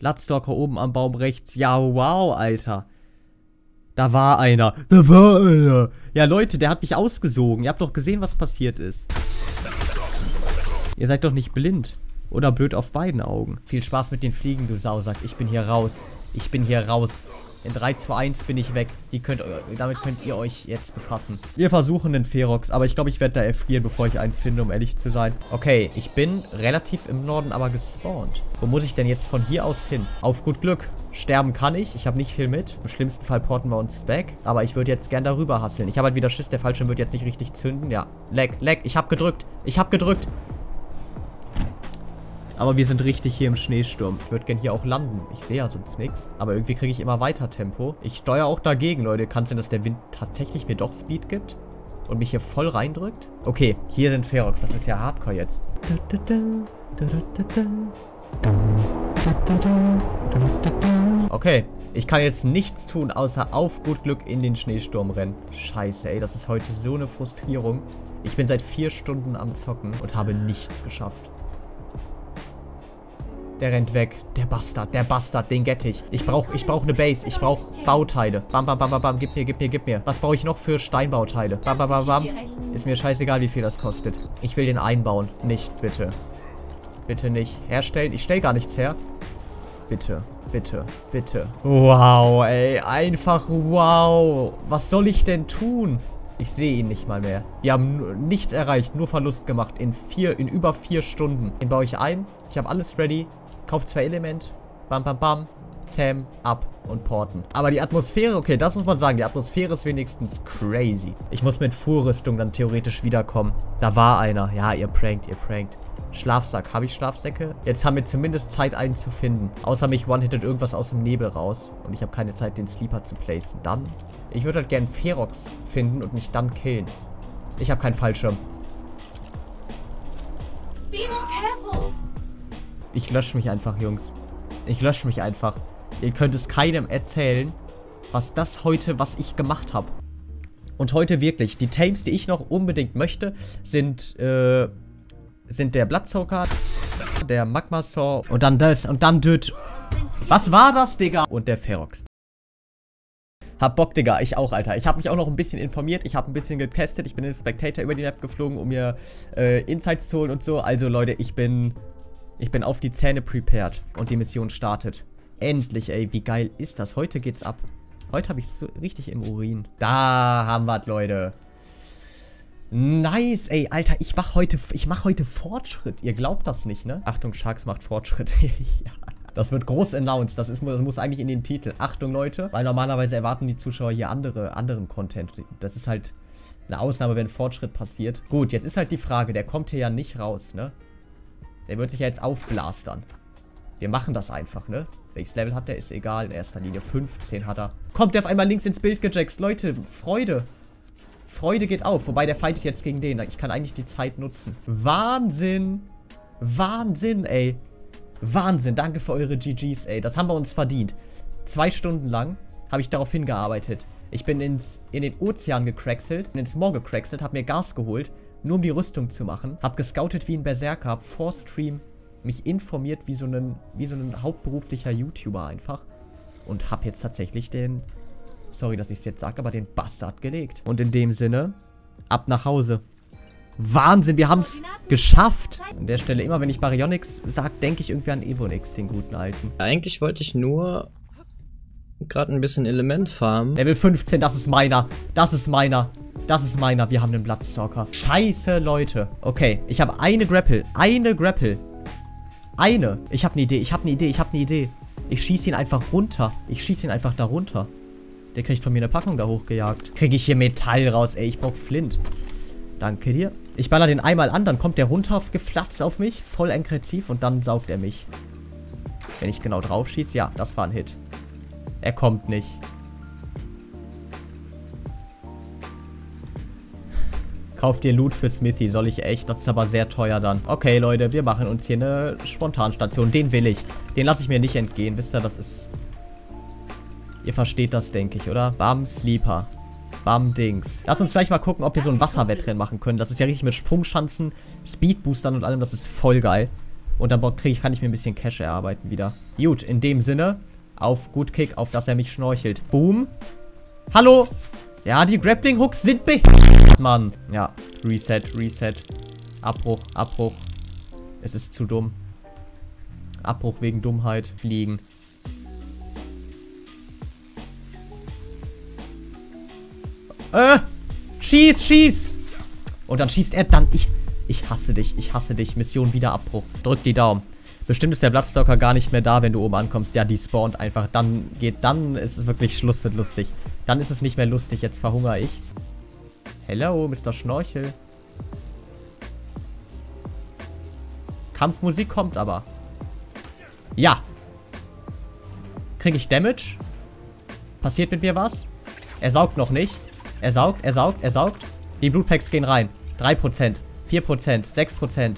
Blattstalker oben am Baum rechts. Ja, wow, Alter. Da war einer. Da war einer. Ja, Leute, der hat mich ausgesogen. Ihr habt doch gesehen, was passiert ist. Ihr seid doch nicht blind. Oder blöd auf beiden Augen. Viel Spaß mit den Fliegen, du Sausack. Ich bin hier raus. Ich bin hier raus. In 3, 2, 1 bin ich weg. Die könnt, damit könnt ihr euch jetzt befassen. Wir versuchen den Ferox, aber ich glaube, ich werde da erfrieren, bevor ich einen finde, um ehrlich zu sein. Okay, ich bin relativ im Norden aber gespawnt. Wo muss ich denn jetzt von hier aus hin? Auf gut Glück. Sterben kann ich. Ich habe nicht viel mit. Im schlimmsten Fall porten wir uns weg. Aber ich würde jetzt gern darüber hasseln. Ich habe halt wieder Schiss. Der Fallschirm wird jetzt nicht richtig zünden. Ja, leck, leck. Ich habe gedrückt. Ich habe gedrückt. Aber wir sind richtig hier im Schneesturm. Ich würde gerne hier auch landen. Ich sehe ja sonst nichts. Aber irgendwie kriege ich immer weiter Tempo. Ich steuere auch dagegen, Leute. Kann es sein, dass der Wind tatsächlich mir doch Speed gibt? Und mich hier voll reindrückt? Okay, hier sind Ferox. Das ist ja Hardcore jetzt. Okay, ich kann jetzt nichts tun, außer auf gut Glück in den Schneesturm rennen. Scheiße, ey. Das ist heute so eine Frustrierung. Ich bin seit vier Stunden am Zocken und habe nichts geschafft. Der rennt weg. Der Bastard, der Bastard, den get ich. Ich brauche ich brauch eine Base. Ich brauche Bauteile. Bam, bam, bam, bam, bam. Gib mir, gib mir, gib mir. Was brauche ich noch für Steinbauteile? Bam, bam, bam, bam. Ist mir scheißegal, wie viel das kostet. Ich will den einbauen. Nicht, bitte. Bitte nicht. Herstellen. Ich stelle gar nichts her. Bitte, bitte, bitte. Wow, ey. Einfach wow. Was soll ich denn tun? Ich sehe ihn nicht mal mehr. Wir haben nichts erreicht, nur Verlust gemacht in vier, in über vier Stunden. Den baue ich ein. Ich habe alles ready. Kauft zwei Element. Bam, bam, bam. Zam, ab und porten. Aber die Atmosphäre, okay, das muss man sagen. Die Atmosphäre ist wenigstens crazy. Ich muss mit Vorrüstung dann theoretisch wiederkommen. Da war einer. Ja, ihr prankt, ihr prankt. Schlafsack. Habe ich Schlafsäcke? Jetzt haben wir zumindest Zeit, einen zu finden. Außer mich one-hittet irgendwas aus dem Nebel raus. Und ich habe keine Zeit, den Sleeper zu placen. Dann, ich würde halt gerne Ferox finden und mich dann killen. Ich habe keinen Fallschirm. Ich lösche mich einfach, Jungs. Ich lösche mich einfach. Ihr könnt es keinem erzählen, was das heute, was ich gemacht habe. Und heute wirklich, die Tames, die ich noch unbedingt möchte, sind, äh, sind der Blattsauker, der Magma Saw und dann das und dann Düt. Was war das, Digga? Und der Ferox. Hab Bock, Digga. Ich auch, Alter. Ich habe mich auch noch ein bisschen informiert. Ich habe ein bisschen getestet. Ich bin in Spectator über die Map geflogen, um mir äh, Insights zu holen und so. Also, Leute, ich bin ich bin auf die Zähne prepared und die Mission startet. Endlich, ey. Wie geil ist das? Heute geht's ab. Heute habe ich so richtig im Urin. Da haben wir's, Leute. Nice, ey. Alter, ich mach heute, mach heute Fortschritt. Ihr glaubt das nicht, ne? Achtung, Sharks macht Fortschritt. ja. Das wird groß announced. Das, ist, das muss eigentlich in den Titel. Achtung, Leute. Weil normalerweise erwarten die Zuschauer hier andere, anderen Content. Das ist halt eine Ausnahme, wenn Fortschritt passiert. Gut, jetzt ist halt die Frage. Der kommt hier ja nicht raus, ne? Der wird sich ja jetzt aufblastern. Wir machen das einfach, ne? Welches Level hat der? Ist egal. In erster Linie 15 hat er. Kommt der auf einmal links ins Bild gejaxt. Leute, Freude. Freude geht auf. Wobei, der fightet jetzt gegen den. Ich kann eigentlich die Zeit nutzen. Wahnsinn. Wahnsinn, ey. Wahnsinn. Danke für eure GGs, ey. Das haben wir uns verdient. Zwei Stunden lang habe ich darauf hingearbeitet. Ich bin ins, in den Ozean gecrackselt, ins Moor gecrackselt, habe mir Gas geholt, nur um die Rüstung zu machen. Hab gescoutet wie ein Berserker, hab vor Stream mich informiert wie so ein, wie so ein hauptberuflicher YouTuber einfach. Und hab jetzt tatsächlich den, sorry, dass ich es jetzt sage, aber den Bastard gelegt. Und in dem Sinne, ab nach Hause. Wahnsinn, wir haben es geschafft. An der Stelle, immer wenn ich Baryonyx sage, denke ich irgendwie an Evonix, den guten alten. Eigentlich wollte ich nur gerade ein bisschen Element farmen. Level 15, das ist meiner. Das ist meiner. Das ist meiner. Wir haben den Bloodstalker. Scheiße, Leute. Okay, ich habe eine Grapple. Eine Grapple. Eine. Ich habe eine Idee. Ich habe eine Idee. Ich habe eine Idee. Ich schieße ihn einfach runter. Ich schieße ihn einfach da runter. Der kriegt von mir eine Packung da hochgejagt. Kriege ich hier Metall raus, ey. Ich brauche Flint. Danke dir. Ich baller den einmal an, dann kommt der runter, geflatzt auf mich. Voll aggressiv und dann saugt er mich. Wenn ich genau drauf schieße, ja, das war ein Hit. Er kommt nicht. Kauft dir Loot für Smithy, soll ich echt? Das ist aber sehr teuer dann. Okay, Leute, wir machen uns hier eine Spontanstation. Den will ich. Den lasse ich mir nicht entgehen. Wisst ihr, das ist... Ihr versteht das, denke ich, oder? Bam, Sleeper. Bam, Dings. Lass uns vielleicht mal gucken, ob wir so ein Wasserwettrennen machen können. Das ist ja richtig mit Sprungschanzen, Speedboostern und allem. Das ist voll geil. Und dann krieg ich, kann ich mir ein bisschen Cash erarbeiten wieder. Gut, in dem Sinne, auf Gut Kick, auf dass er mich schnorchelt. Boom. Hallo. Ja, die Grappling Hooks sind be... Mann. Ja, Reset, Reset. Abbruch, Abbruch. Es ist zu dumm. Abbruch wegen Dummheit. Fliegen. Äh! Schieß, schieß! Und dann schießt er dann. Ich, ich hasse dich, ich hasse dich. Mission wieder Abbruch. Drück die Daumen. Bestimmt ist der Bloodstalker gar nicht mehr da, wenn du oben ankommst. Ja, die spawnt einfach. Dann geht, dann ist es wirklich Schluss mit lustig. Dann ist es nicht mehr lustig. Jetzt verhungere ich. Hello, Mr. Schnorchel. Kampfmusik kommt aber. Ja. Kriege ich Damage? Passiert mit mir was? Er saugt noch nicht. Er saugt, er saugt, er saugt. Die Blutpacks gehen rein. 3%, 4%, 6%.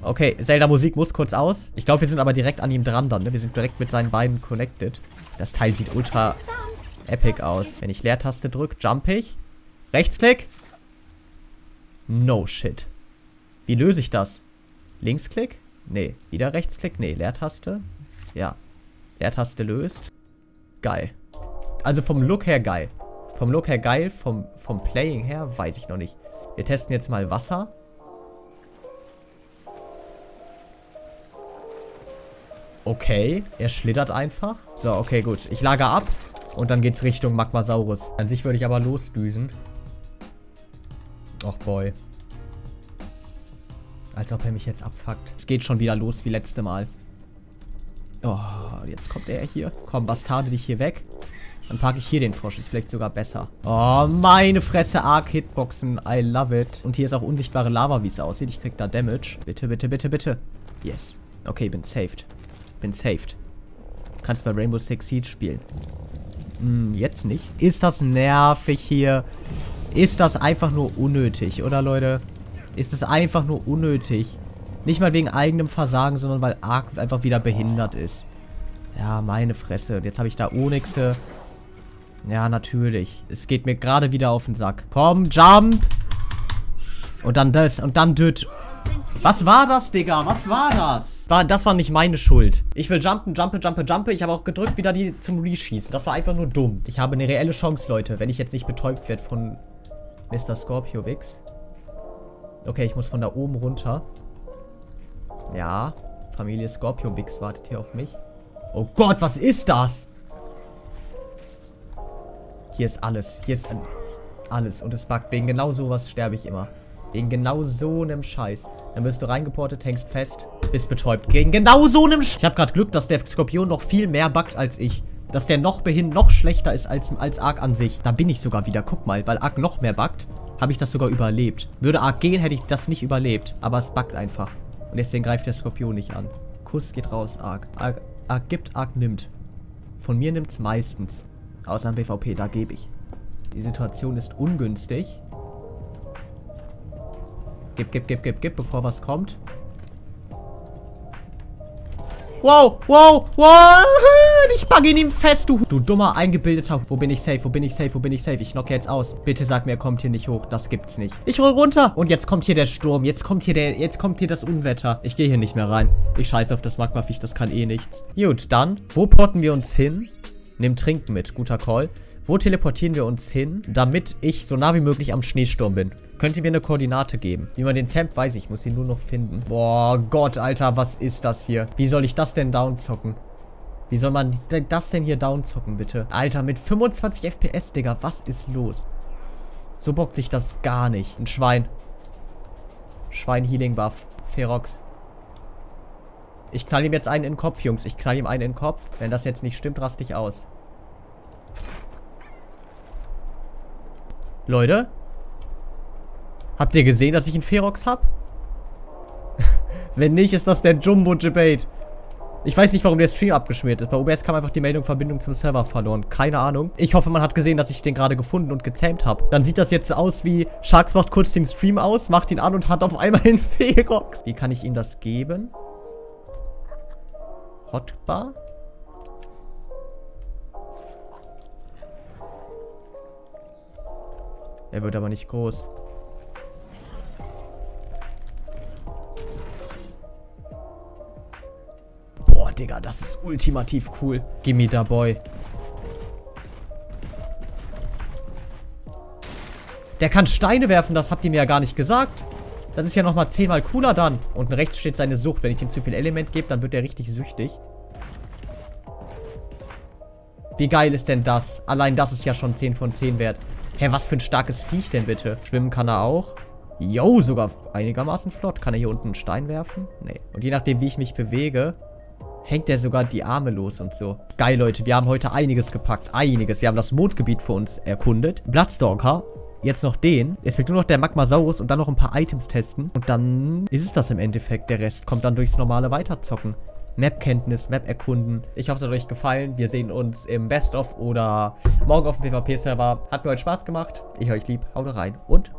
Okay, Zelda-Musik muss kurz aus. Ich glaube, wir sind aber direkt an ihm dran dann. Ne? Wir sind direkt mit seinen Beinen connected. Das Teil sieht ultra epic aus. Wenn ich Leertaste drücke, jump ich. Rechtsklick. No shit. Wie löse ich das? Linksklick? Nee. Wieder Rechtsklick? Nee. Leertaste? Ja. Leertaste löst. Geil. Also vom Look her geil. Vom Look her geil, vom, vom Playing her weiß ich noch nicht. Wir testen jetzt mal Wasser. Okay, er schlittert einfach. So, okay, gut. Ich lager ab und dann geht's Richtung Magmasaurus. An sich würde ich aber losdüsen. Och, boy. Als ob er mich jetzt abfuckt. Es geht schon wieder los wie letzte Mal. Oh, jetzt kommt er hier. Komm, Bastarde dich hier weg. Dann packe ich hier den Frosch. Ist vielleicht sogar besser. Oh, meine Fresse. Arc Hitboxen. I love it. Und hier ist auch unsichtbare Lava, wie es aussieht. Ich krieg da Damage. Bitte, bitte, bitte, bitte. Yes. Okay, bin saved. Bin saved. Kannst bei Rainbow Six Siege spielen. Hm, jetzt nicht. Ist das nervig hier? Ist das einfach nur unnötig, oder Leute? Ist das einfach nur unnötig? Nicht mal wegen eigenem Versagen, sondern weil Ark einfach wieder behindert ist. Ja, meine Fresse. Und jetzt habe ich da Onyxe. Ja, natürlich. Es geht mir gerade wieder auf den Sack. Komm, jump. Und dann das. Und dann düt. Was war das, Digga? Was war das? War, das war nicht meine Schuld. Ich will jumpen, jumpe, jumpe, jumpe. Ich habe auch gedrückt, wieder die zum Reschießen. Das war einfach nur dumm. Ich habe eine reelle Chance, Leute, wenn ich jetzt nicht betäubt werde von Mr. Scorpio Wix. Okay, ich muss von da oben runter. Ja, Familie Scorpio Wix wartet hier auf mich. Oh Gott, was ist das? Hier ist alles. Hier ist alles. Und es buggt. Wegen genau sowas sterbe ich immer. Wegen genau so einem Scheiß. Dann wirst du reingeportet, hängst fest, bist betäubt. Wegen genau so einem Sch Ich habe gerade Glück, dass der Skorpion noch viel mehr buggt als ich. Dass der noch behin noch schlechter ist als, als Ark an sich. Da bin ich sogar wieder. Guck mal, weil Ark noch mehr buggt, habe ich das sogar überlebt. Würde Ark gehen, hätte ich das nicht überlebt. Aber es buggt einfach. Und deswegen greift der Skorpion nicht an. Kuss geht raus, Ark. Ark, Ark gibt, Ark nimmt. Von mir nimmt es meistens. Außer am BVP, da gebe ich. Die Situation ist ungünstig. Gib, gib, gib, gib, gib, bevor was kommt. Wow, wow, wow. Ich bugge ihn ihm fest, du, du dummer, eingebildeter. Wo bin ich safe? Wo bin ich safe? Wo bin ich safe? Ich knocke jetzt aus. Bitte sag mir, er kommt hier nicht hoch. Das gibt's nicht. Ich roll runter. Und jetzt kommt hier der Sturm. Jetzt kommt hier der, jetzt kommt hier das Unwetter. Ich gehe hier nicht mehr rein. Ich scheiße auf das Magmafisch. Das kann eh nichts. Gut, dann. Wo porten wir uns hin? Nimm Trinken mit, guter Call. Wo teleportieren wir uns hin, damit ich so nah wie möglich am Schneesturm bin? Könnt ihr mir eine Koordinate geben? Wie man den Zamp weiß, ich muss ihn nur noch finden. Boah, Gott, Alter, was ist das hier? Wie soll ich das denn downzocken? Wie soll man das denn hier downzocken, bitte? Alter, mit 25 FPS, Digga, was ist los? So bockt sich das gar nicht. Ein Schwein. Schwein Healing Buff. Ferox. Ich knall ihm jetzt einen in den Kopf, Jungs. Ich knall ihm einen in den Kopf. Wenn das jetzt nicht stimmt, raste ich aus. Leute? Habt ihr gesehen, dass ich einen Ferox hab? Wenn nicht, ist das der Jumbo-Debate. Ich weiß nicht, warum der Stream abgeschmiert ist. Bei OBS kam einfach die Meldung Verbindung zum Server verloren. Keine Ahnung. Ich hoffe, man hat gesehen, dass ich den gerade gefunden und gezähmt habe. Dann sieht das jetzt aus wie Sharks macht kurz den Stream aus, macht ihn an und hat auf einmal einen Ferox. Wie kann ich ihm das geben? Hotbar? Er wird aber nicht groß. Digga, das ist ultimativ cool. Gimme da, Boy. Der kann Steine werfen, das habt ihr mir ja gar nicht gesagt. Das ist ja nochmal zehnmal cooler dann. Unten rechts steht seine Sucht. Wenn ich ihm zu viel Element gebe, dann wird er richtig süchtig. Wie geil ist denn das? Allein das ist ja schon 10 von 10 wert. Hä, was für ein starkes Viech denn bitte? Schwimmen kann er auch. Yo, sogar einigermaßen flott. Kann er hier unten einen Stein werfen? Nee. Und je nachdem, wie ich mich bewege, hängt er sogar die Arme los und so. Geil, Leute. Wir haben heute einiges gepackt. Einiges. Wir haben das Mondgebiet für uns erkundet. Bloodstalker jetzt noch den. Es fehlt nur noch der Magmasaurus und dann noch ein paar Items testen. Und dann ist es das im Endeffekt. Der Rest kommt dann durchs normale Weiterzocken. Map-Kenntnis, Map erkunden. Ich hoffe, es hat euch gefallen. Wir sehen uns im Best-of oder morgen auf dem PvP-Server. Hat mir heute Spaß gemacht. Ich euch lieb. Haut rein und